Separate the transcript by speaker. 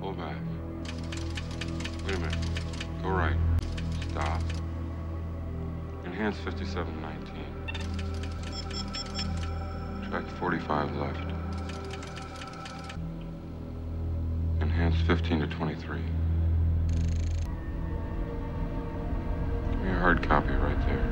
Speaker 1: Pull back. Wait a minute. Go right. Stop. Enhance 5719. Track 45 left. Enhance 15 to 23. Give me a hard copy right there.